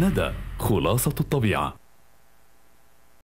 ندى خلاصة الطبيعة.